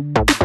Bye.